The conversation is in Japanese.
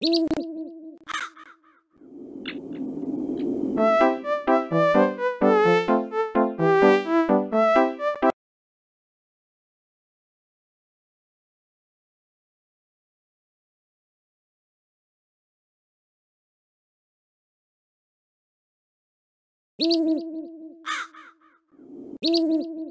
Beep, beep, beep.